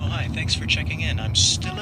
Oh, hi, thanks for checking in. I'm still